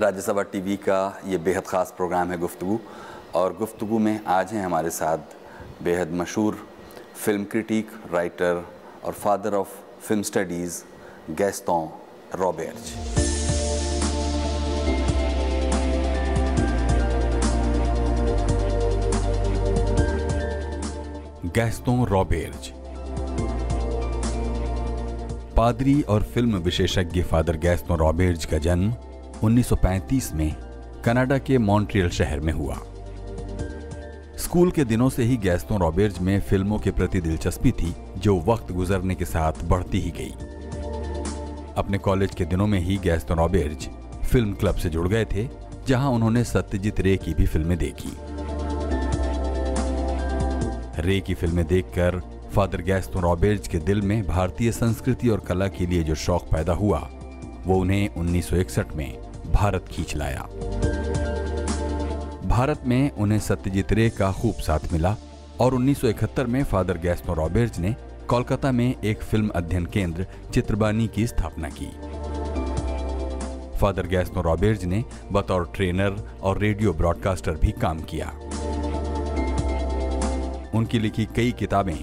Rajya Sabha TV का ये बेहद ख़ास प्रोग्राम है गुफ्तु और गुफ्तु में आज हैं हमारे साथ बेहद मशहूर फ़िल्म क्रिटिक, राइटर और father of film studies Gaston Roberge Gaston Roberge पादरी और फ़िल्म विशेषज्ञ फादर गैस्तों रॉबेर्ज का जन्म 1935 में कनाडा के मॉन्ट्रियल शहर में हुआ। स्कूल के दिनों से ही गैस्तों रॉबेर्ज में फ़िल्मों के प्रति दिलचस्पी थी, जो वक्त गुजरने के साथ बढ़ती ही गई। अपने कॉलेज के दिनों में ही गैस्तों रॉबेर्ज फ़िल्म क्लब से जुड़ गए थे, जहाँ उन्होंने सत्यजीत रे की भी फ़िल्में देखी। रे की फ़िल्में देखकर फादर गैस्तों रॉबेर्ज के दिल में भारतीय संस्कृति और कला के लिए जो शौक पैदा हुआ, वो उन्हें 1961 में भारत खींच लाया भारत में उन्हें सत्यजीत रे का खूब साथ मिला और 1971 में फादर गैस्तों रॉबेर्ज ने कोलकाता में एक फ़िल्म अध्ययन केंद्र, चित्रबानी की स्थापना की। फादर गैस्तों रॉबेर्ज ने बतौर ट्रेनर और रेडियो ब्रॉडकास्टर भी काम किया। उनकी लिखी कई किताबें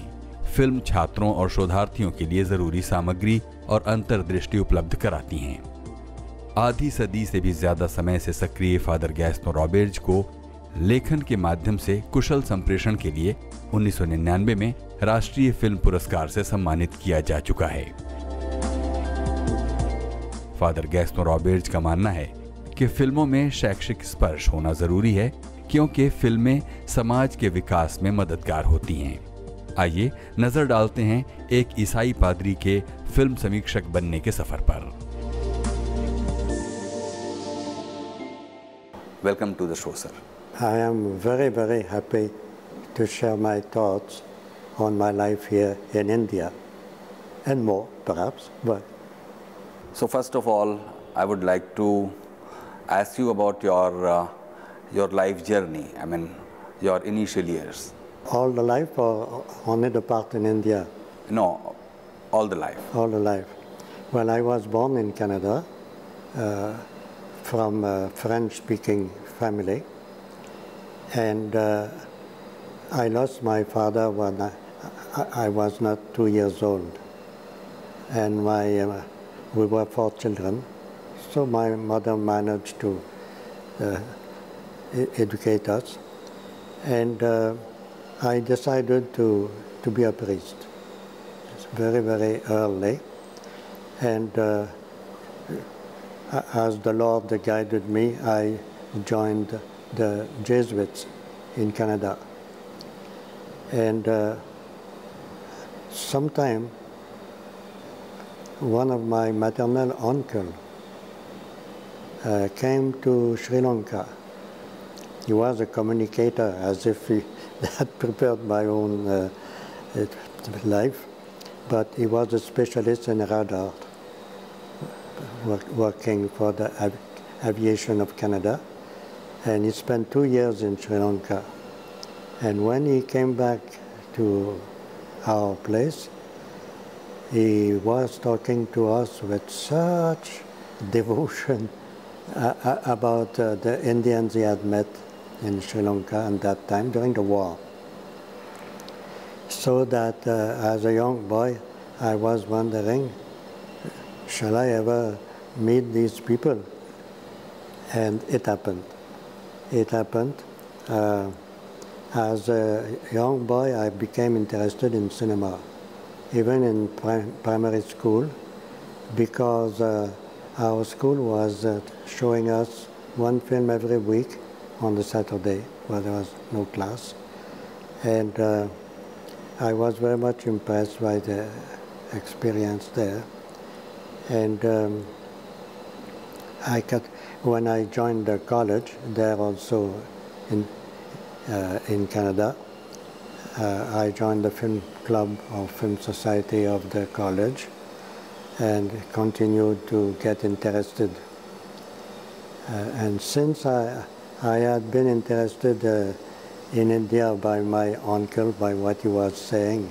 फ़िल्म छात्रों और शोधार्थियों के लिए ज़रूरी सामग्री और अंतर्दृष्टि उपलब्ध कराती हैं। आधी सदी से भी ज़्यादा समय से सक्रिय फादर गैस्तों रॉबेर्ज को लेखन के माध्यम से कुशल संप्रेषण के लिए 1999 में राष्ट्रीय फ़िल्म पुरस्कार से सम्मानित किया जा चुका है। फादर गैस्तों रॉबेर्ज का मानना है कि फ़िल्मों में शैक्षिक स्पर्श होना ज़रूरी है, क्योंकि फ़िल्में समाज के विकास में मददगार होती हैं। आइए नज़र डालते हैं एक ईसाई पादरी के फ़िल्म समीक्षक बनने के सफ़र पर। Welcome to the show, sir. I am very, very happy to share my thoughts on my life here in India and more, perhaps. But so, first of all, I would like to ask you about your uh, your life journey. I mean, your initial years. All the life, or only the part in India? No, all the life. All the life. Well, I was born in Canada. Uh, from a French-speaking family, and uh, I lost my father when I, I, was not two years old, and my uh, we were four children, so my mother managed to uh, educate us, and uh, I decided to to be a priest. Very very early, and uh, as the Lord guided me, I joined the Jesuits in Canada. And uh, sometime, one of my maternal uncle uh, came to Sri Lanka. He was a communicator, as if he had prepared my own uh, uh, life, but he was a specialist in radar, work, working for the av- aviation of Canada and he spent two years in Sri Lanka. And when he came back to our place, he was talking to us with such devotion uh, uh, about uh, the Indians he had met in Sri Lanka at that time during the war. So that uh, as a young boy, I was wondering, shall I ever meet these people? And it happened it happened. Uh, as a young boy, I became interested in cinema, even in pri- primary school, because uh, our school was uh, showing us one film every week on the Saturday, where there was no class. And uh, I was very much impressed by the experience there. And um, I when I joined the college, there also in, uh, in Canada, uh, I joined the film club or film society of the college and continued to get interested. Uh, and since I, I had been interested uh, in India by my uncle, by what he was saying,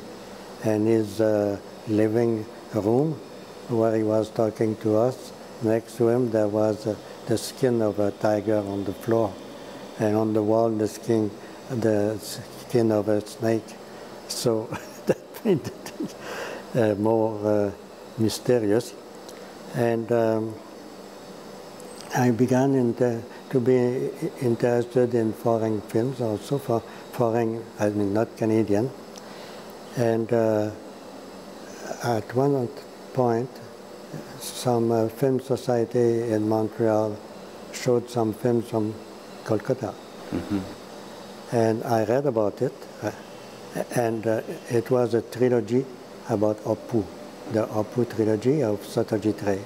and his uh, living room where he was talking to us, next to him there was a the skin of a tiger on the floor, and on the wall the skin, the skin of a snake. So that made it uh, more uh, mysterious. And um, I began into, to be interested in foreign films also, for foreign, I mean not Canadian. And uh, at one point, some uh, film society in Montreal showed some films from Kolkata. And I read about it, uh, and uh, it was a trilogy about Apu, the Apu trilogy of Satyajit Ray.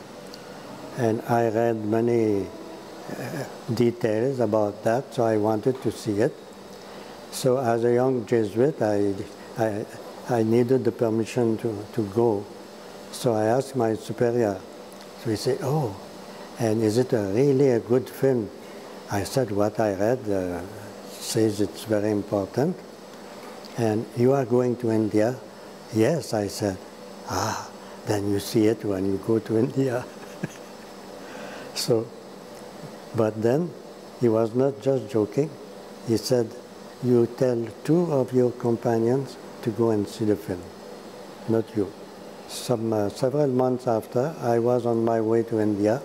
And I read many uh, details about that, so I wanted to see it. So as a young Jesuit, I, I, I needed the permission to, to go. So I asked my superior. So he said, oh, and is it a really a good film? I said, what I read uh, says it's very important. And you are going to India? Yes, I said. Ah, then you see it when you go to India. so, but then he was not just joking. He said, you tell two of your companions to go and see the film, not you. Some, uh, several months after, I was on my way to India,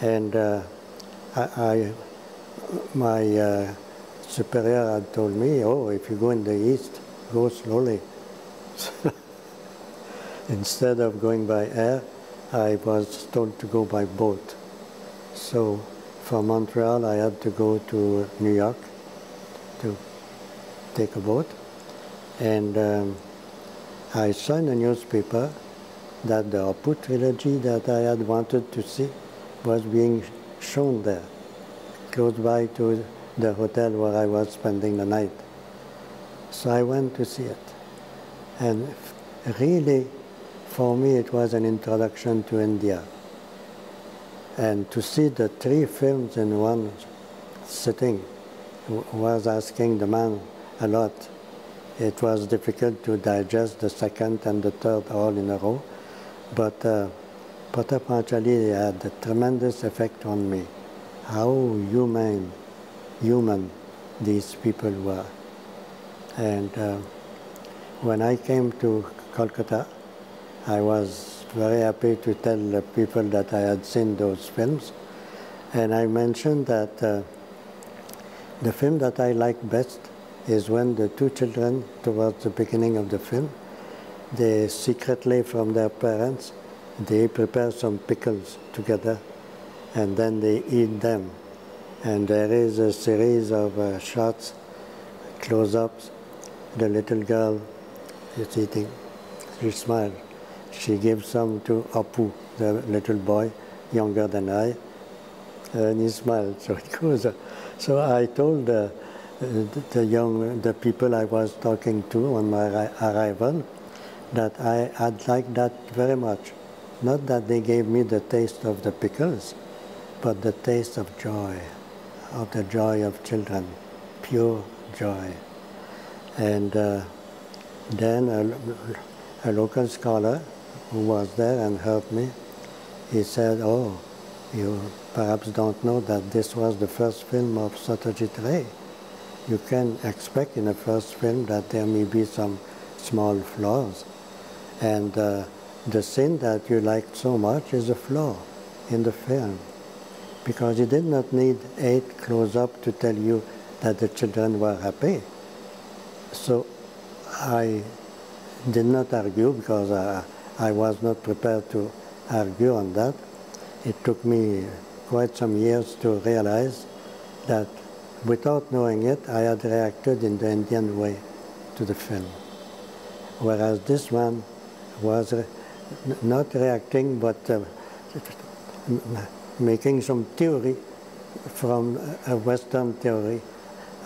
and uh, I, I, my uh, superior had told me, oh, if you go in the east, go slowly. Instead of going by air, I was told to go by boat. So from Montreal, I had to go to New York to take a boat. And um, I saw in the newspaper that the Apu trilogy that I had wanted to see was being shown there, close by to the hotel where I was spending the night. So I went to see it. And really, for me, it was an introduction to India. And to see the three films in one sitting was asking the man a lot. It was difficult to digest the second and the third all in a row, but uh, Pather Panchali had a tremendous effect on me. How human, human these people were. And uh, when I came to Kolkata, I was very happy to tell the people that I had seen those films. And I mentioned that uh, the film that I liked best is when the two children, towards the beginning of the film, they secretly from their parents, they prepare some pickles together and then they eat them. And there is a series of uh, shots, close-ups. The little girl is eating. She smiles. She gives some to Apu, the little boy, younger than I, and he smiled. So it goes. So I told uh, the young, the people I was talking to on my arrival, that I had liked that very much. Not that they gave me the taste of the pickles, but the taste of joy, of the joy of children, pure joy. And uh, then a, a, local scholar who was there and helped me, he said, oh, you perhaps don't know that this was the first film of Satyajit Ray you can expect in a first film that there may be some small flaws. And uh, the scene that you liked so much is a flaw in the film. Because you did not need eight close-up to tell you that the children were happy. So I did not argue because uh, I was not prepared to argue on that. It took me quite some years to realize that Without knowing it, I had reacted in the Indian way to the film. Whereas this one was re not reacting, but uh, making some theory from a Western theory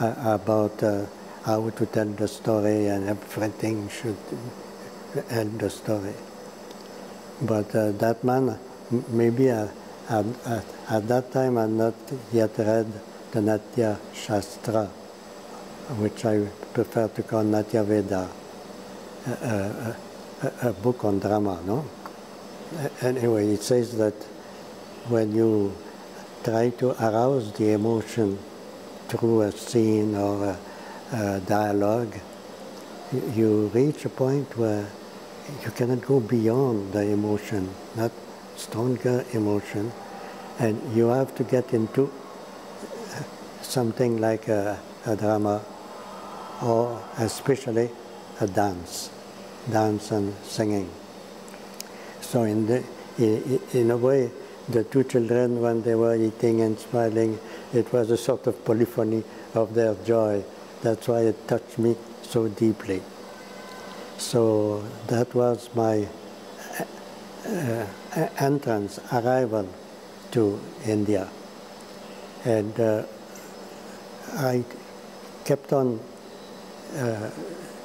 uh, about uh, how to tell the story and everything should end the story. But uh, that man, maybe uh, at, at that time I had not yet read the Natya Shastra, which I prefer to call Natya Veda, a, a, a, a book on drama, no? Anyway, it says that when you try to arouse the emotion through a scene or a, a dialogue, you reach a point where you cannot go beyond the emotion, not stronger emotion, and you have to get into something like a, a drama or especially a dance, dance and singing. So in, the, in a way, the two children, when they were eating and smiling, it was a sort of polyphony of their joy. That's why it touched me so deeply. So that was my uh, entrance, arrival to India. And uh, I kept on uh,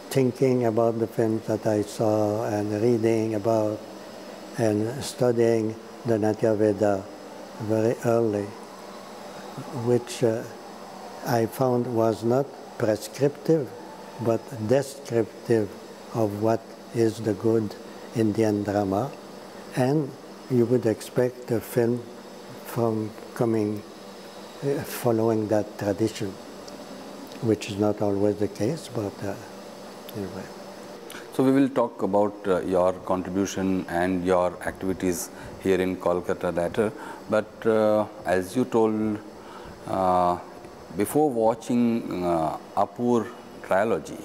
thinking about the films that I saw and reading about and studying the Natya Veda very early, which uh, I found was not prescriptive but descriptive of what is the good Indian drama. And you would expect a film from coming, following that tradition, which is not always the case, but uh, anyway. So we will talk about uh, your contribution and your activities here in Kolkata later. But uh, as you told, uh, before watching uh, Apur trilogy,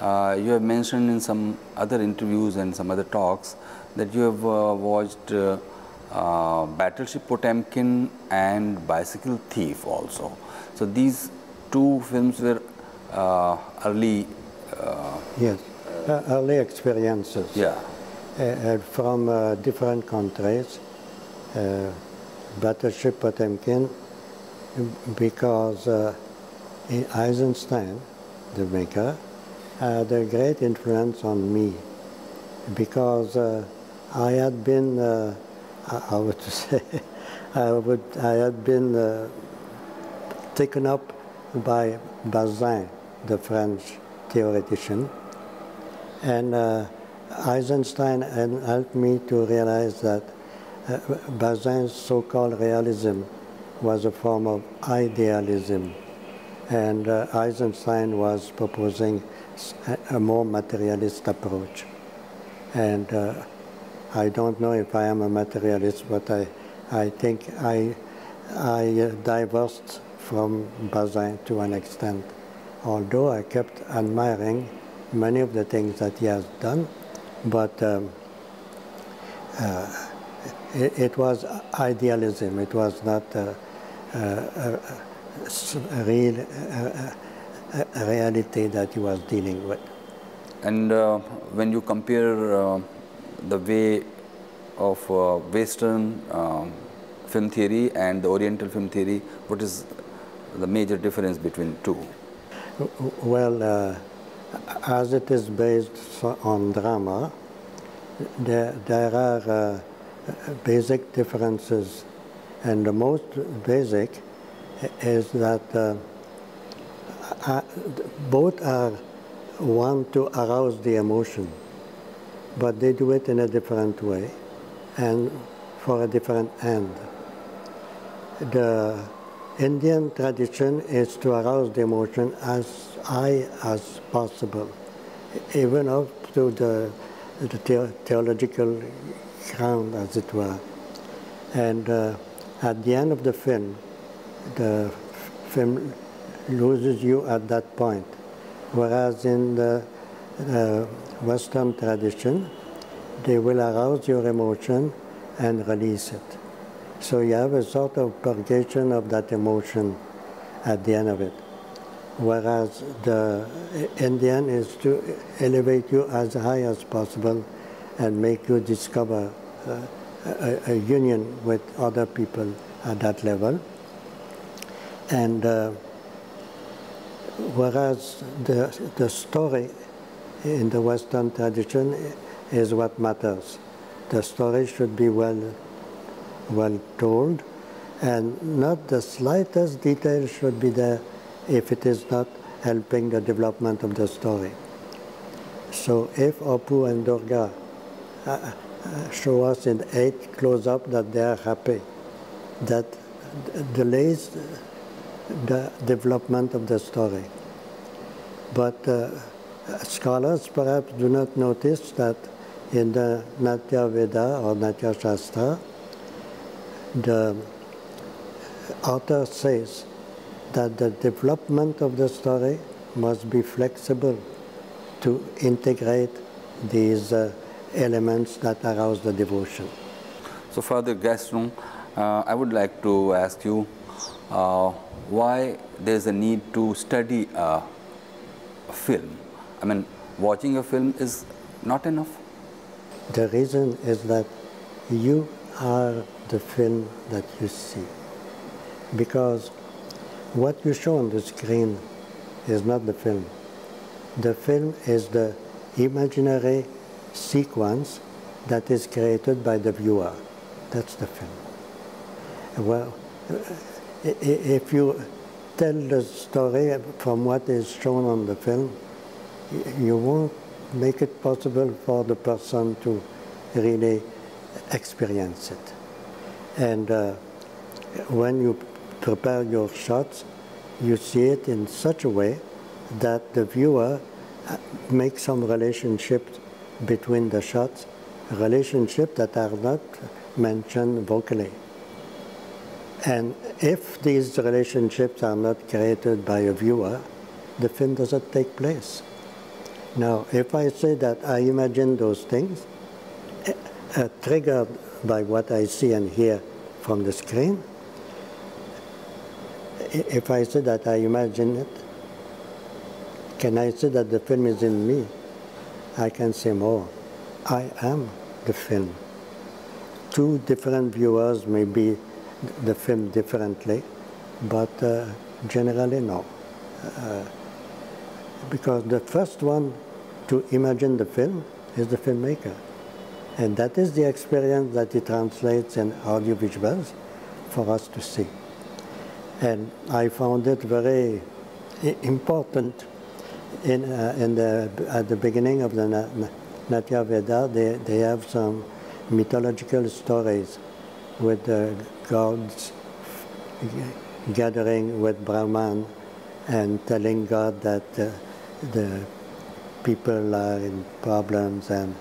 uh, you have mentioned in some other interviews and some other talks that you have uh, Battleship Potemkin and Bicycle Thief also. So these two films were early. yes uh, early experiences. Yeah. Uh, from uh, different countries. Battleship Potemkin, because Eisenstein, the maker, had a great influence on me because uh, I had been, uh, I, would say, I, would, I had been uh, taken up by Bazin, the French theoretician, and uh, Eisenstein helped me to realize that uh, Bazin's so-called realism was a form of idealism. And uh, Eisenstein was proposing a more materialist approach. And uh, I don't know if I am a materialist, but I, I think I, I divorced from Bazin to an extent, although I kept admiring many of the things that he has done, but um, uh, it, it, was idealism. It was not a real a reality that he was dealing with. And uh, when you compare uh, the way of uh, Western um, film theory and the Oriental film theory, what is the major difference between two? Well, uh, as it is based on drama, there, there are uh, basic differences. And the most basic is that uh, both are want to arouse the emotion, but they do it in a different way and for a different end. The Indian tradition is to arouse the emotion as high as possible, even up to the, the theological ground, as it were. And uh, at the end of the film, the film loses you at that point. Whereas in the uh, Western tradition, they will arouse your emotion and release it. So you have a sort of purgation of that emotion at the end of it whereas the Indian is to elevate you as high as possible and make you discover uh, a, a, union with other people at that level. And uh, whereas the, the story in the Western tradition is what matters. The story should be well, well told and not the slightest detail should be there if it is not helping the development of the story. So if Apu and Durga uh, uh, show us in eight close-up that they are happy, that delays the development of the story. But uh, scholars perhaps do not notice that in the Natya Veda or Natya Shastra, the author says that the development of the story must be flexible to integrate these uh, elements that arouse the devotion. So, Father Gaston, uh, I would like to ask you uh, why there's a need to study a film. I mean, watching a film is not enough. The reason is that you are the film that you see. Because what you show on the screen is not the film. The film is the imaginary sequence that is created by the viewer. That's the film. Well, if you tell the story from what is shown on the film, you won't make it possible for the person to really experience it. And uh, when you prepare your shots, you see it in such a way that the viewer uh, makes some relationship between the shots, relationship that are not mentioned vocally. And if these relationships are not created by a viewer, the film doesn't take place. Now, if I say that I imagine those things, uh, triggered by what I see and hear from the screen, if I say that I imagine it, can I say that the film is in me? I can say more. I am the film. Two different viewers may be the film differently, but uh, generally no. Uh, because the first one to imagine the film is the filmmaker. And that is the experience that he translates in audiovisuals for us to see. And I found it very important in, uh, in the, at the beginning of the Natya Veda, they, they have some mythological stories with the gods gathering with Brahman and telling God that uh, the people are in problems and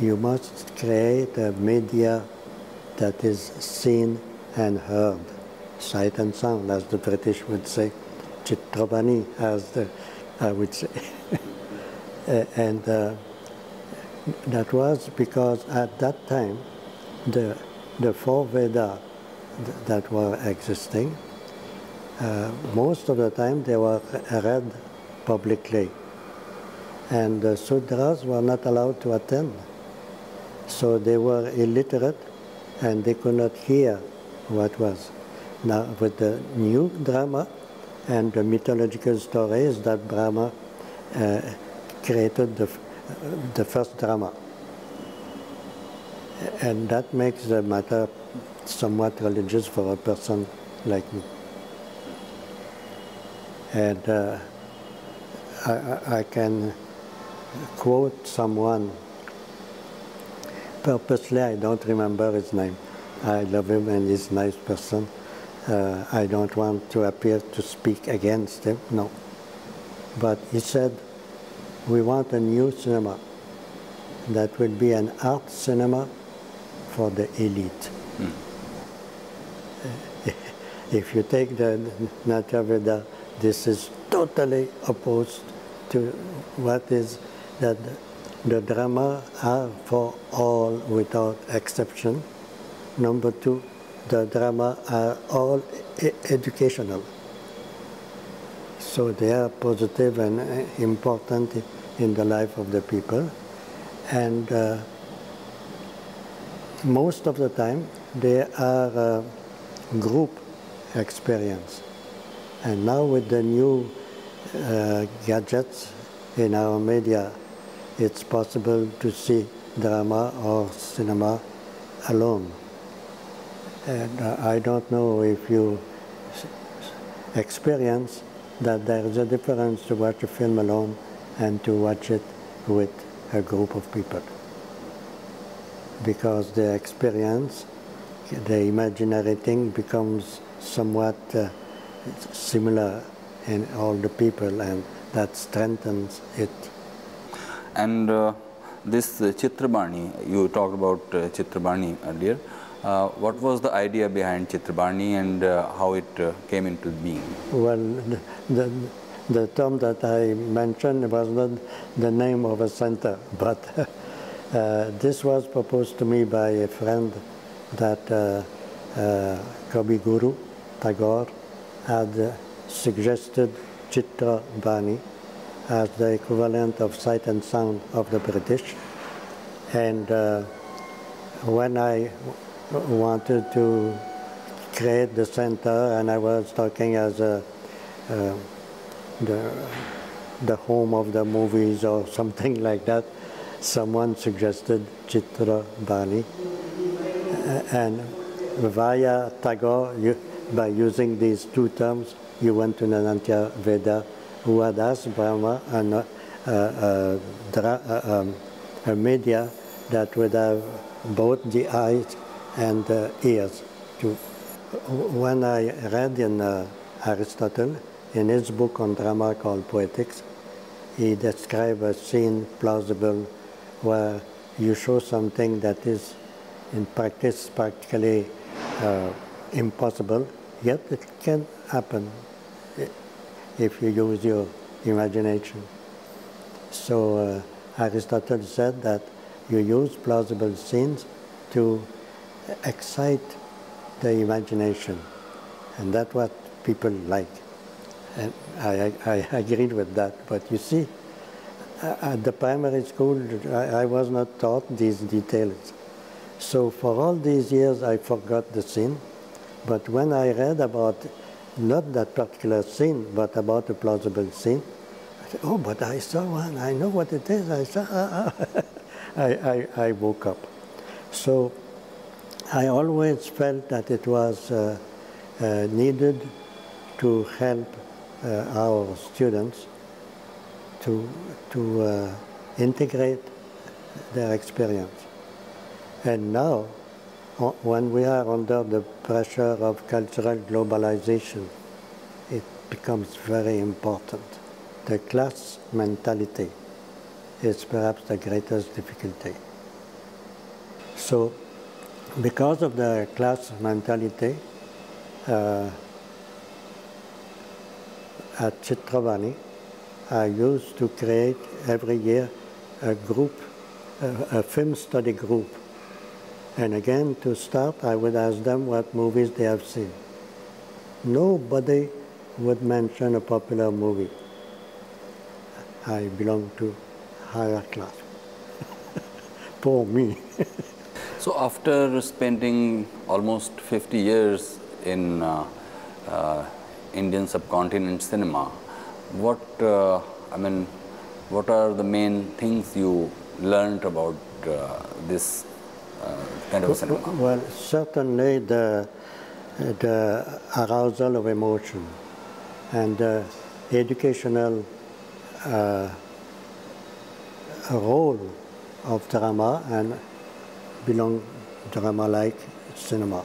you must create a media that is seen and heard, sight and sound, as the British would say, Chitrabani, as the, I would say. and uh, that was because at that time, the, the four Vedas that were existing, uh, most of the time they were read publicly. And the Sudras were not allowed to attend. So they were illiterate and they could not hear what was. Now, with the new drama and the mythological stories that Brahma uh, created the, the first drama. And that makes the matter somewhat religious for a person like me. And uh, I, I can quote someone purposely, I don't remember his name. I love him and he's a nice person. Uh, I don't want to appear to speak against him, no. But he said, we want a new cinema that will be an art cinema for the elite. Hmm. if you take the Natya Veda, this is totally opposed to what is that the drama are for all without exception. Number two, the drama are all e educational. So they are positive and uh, important in the life of the people. And uh, most of the time, they are group experience. And now with the new uh, gadgets in our media, it's possible to see drama or cinema alone. And uh, I don't know if you experience that there is a difference to watch a film alone and to watch it with a group of people. Because the experience, the imaginary thing becomes somewhat uh, similar in all the people, and that strengthens it. And uh, this uh, Chitrabani, you talked about uh, Chitrabani earlier. Uh, what was the idea behind Chitrabani and uh, how it uh, came into being? Well, the, the, the term that I mentioned was not the name of a center, but uh, this was proposed to me by a friend that uh, uh, Kavi Guru Tagore had suggested Chitra Bani as the equivalent of sight and sound of the British. And uh, when I wanted to create the center, and I was talking as a, uh, the, the home of the movies or something like that, someone suggested Chitra Bani. And via Tagore, by using these two terms, you went to Nanantya Veda, who had asked Brahma and, uh, uh, uh, um, a media that would have both the eyes and the ears. To, when I read in uh, Aristotle, in his book on drama called Poetics, he described a scene plausible where you show something that is in practice practically uh, impossible, yet it can happen if you use your imagination. So uh, Aristotle said that you use plausible scenes to excite the imagination, and that's what people like. And I, I, I agreed with that. But you see, at the primary school, I, I was not taught these details. So for all these years, I forgot the scene. But when I read about not that particular scene, but about a plausible scene, I said, oh, but I saw one. I know what it is. I saw. ah, ah." I, I, I woke up. So I always felt that it was uh, uh, needed to help uh, our students to, to uh, integrate their experience. And now, when we are under the pressure of cultural globalization, it becomes very important. The class mentality is perhaps the greatest difficulty. So, because of the class mentality, uh, at Chitrabani, I used to create every year a group, a, a film study group. And again, to start, I would ask them what movies they have seen. Nobody would mention a popular movie. I belong to higher class. Poor me. So after spending almost 50 years in uh, uh, Indian subcontinent cinema, what uh, I mean, what are the main things you learned about uh, this kind of cinema? Well, certainly the, the arousal of emotion and the educational uh, role of drama and belong drama like cinema.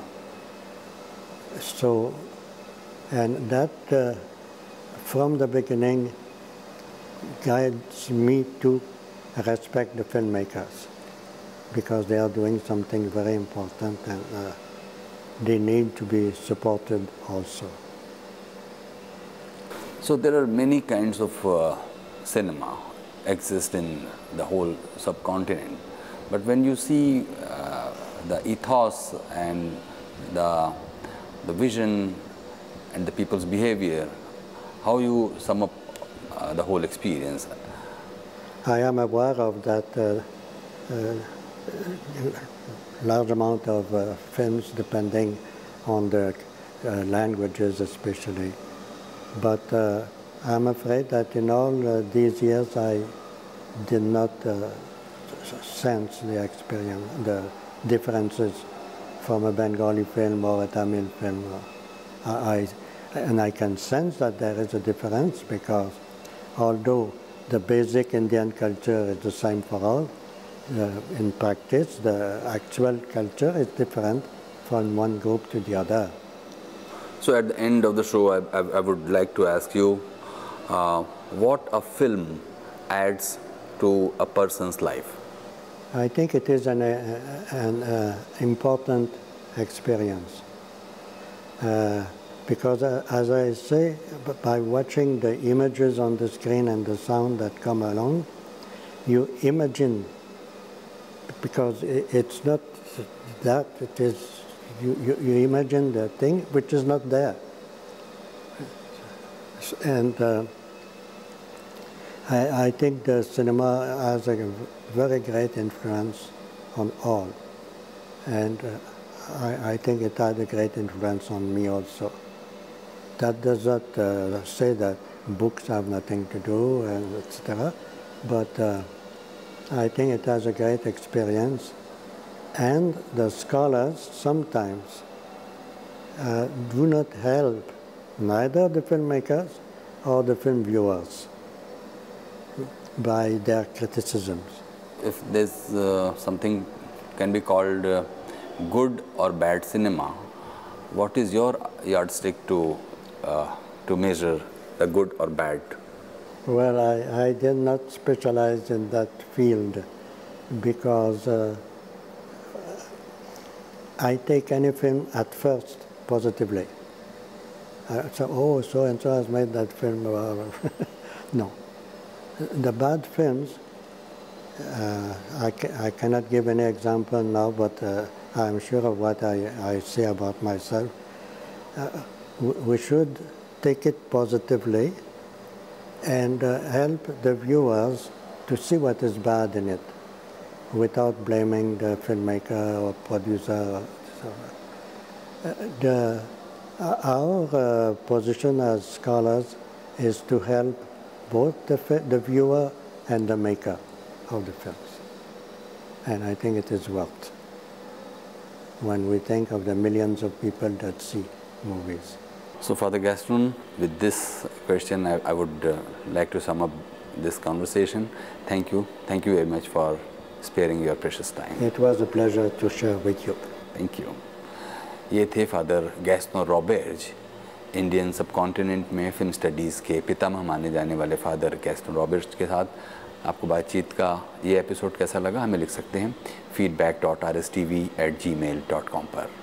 So, and that uh, from the beginning guides me to respect the filmmakers because they are doing something very important and uh, they need to be supported also. So there are many kinds of uh, cinema exist in the whole subcontinent. But when you see uh, the ethos and the, the vision and the people's behavior, how you sum up uh, the whole experience? I am aware of that uh, uh, large amount of uh, films depending on the uh, languages especially. But uh, I'm afraid that in all uh, these years I did not uh, sense the experience, the differences from a Bengali film or a Tamil film. I, and I can sense that there is a difference because although the basic Indian culture is the same for all, in practice the actual culture is different from one group to the other. So at the end of the show, I, I, I would like to ask you uh, what a film adds to a person's life. I think it is an, uh, an uh, important experience. Uh, because uh, as I say, by watching the images on the screen and the sound that come along, you imagine, because it's not that, it is, you, you, you imagine the thing which is not there. And uh, I, I think the cinema has a very great influence on all. And uh, I, I think it had a great influence on me also. That does not uh, say that books have nothing to do, and etc. But uh, I think it has a great experience. And the scholars sometimes uh, do not help neither the filmmakers or the film viewers by their criticisms. If there's uh, something can be called uh, good or bad cinema, what is your yardstick to uh, to measure the good or bad? Well, I, I did not specialize in that field because uh, I take any film at first positively. I say, oh, so and so has made that film. no. The bad films, uh, I, ca- I cannot give any example now, but uh, I'm sure of what I, I say about myself. Uh, we should take it positively and uh, help the viewers to see what is bad in it without blaming the filmmaker or producer. So. Uh, the, uh, our uh, position as scholars is to help both the, the viewer and the maker of the films. And I think it is worked when we think of the millions of people that see movies. So, Father Gaston, with this question, I, I would uh, like to sum up this conversation. Thank you. Thank you very much for sparing your precious time. It was a pleasure to share with you. Thank you ये थे father Gaston Roberge Indian subcontinent में film studies के पितामह माने जाने वाले father Gaston रॉबेर्ज के साथ आपको बातचीत का ये एपिसोड कैसा लगा हमें लिख सकते हैं feedback dot R S T V at Gmail dot com पर